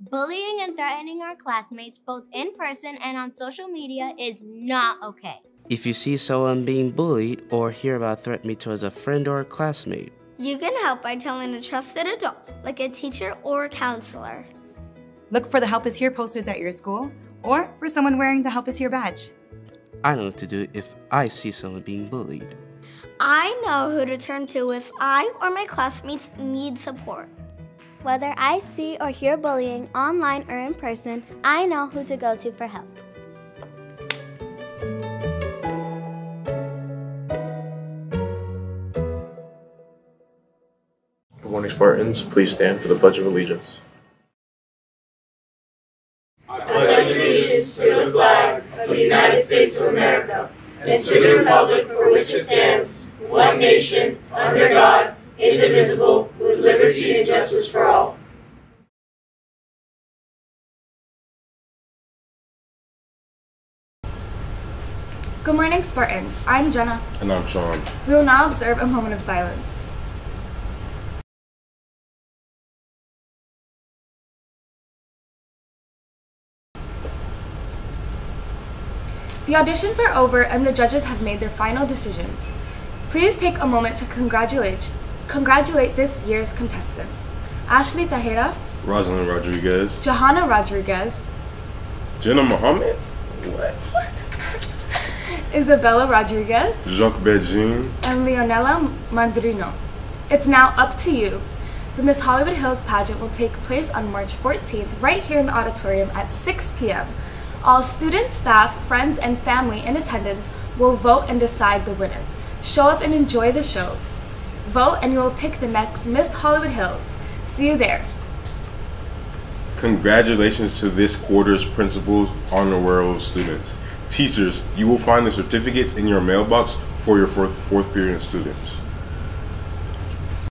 Bullying and threatening our classmates, both in person and on social media, is not okay. If you see someone being bullied or hear about threat made towards a friend or a classmate, you can help by telling a trusted adult, like a teacher or a counselor. Look for the Help Is Here posters at your school or for someone wearing the Help Is Here badge. I know what to do if I see someone being bullied. I know who to turn to if I or my classmates need support. Whether I see or hear bullying online or in person, I know who to go to for help. Good morning, Spartans. Please stand for the Pledge of Allegiance. I pledge allegiance to the flag of the United States of America and to the republic for which it stands, one nation, under God, indivisible, with liberty and justice for all. Good morning, Spartans. I'm Jenna. And I'm Sean. We will now observe a moment of silence. The auditions are over and the judges have made their final decisions. Please take a moment to congratulate, congratulate this year's contestants. Ashley Tahira, Rosalind Rodriguez, Johanna Rodriguez, Jenna Mohammed, what? Isabella Rodriguez, Jacques Bergin, and Leonela Mandrino. It's now up to you. The Miss Hollywood Hills pageant will take place on March 14th right here in the auditorium at 6 p.m. All students, staff, friends, and family in attendance will vote and decide the winner. Show up and enjoy the show. Vote and you will pick the next Miss Hollywood Hills. See you there. Congratulations to this quarter's principals, honor roll students. Teachers, you will find the certificates in your mailbox for your fourth, fourth period students.